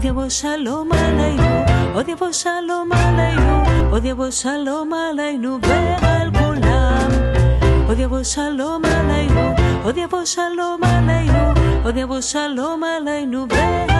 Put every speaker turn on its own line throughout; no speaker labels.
διαβός σαλόμα λαϊνού, ο διαβός σαλόμα λαϊνού, ο διαβός σαλόμα λαϊνού βεγάλ κουλάμ. Ο διαβός σαλόμα λαϊνού, ο διαβός σαλόμα λαϊνού, ο διαβός σαλόμα λαϊνού βεγάλ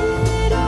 little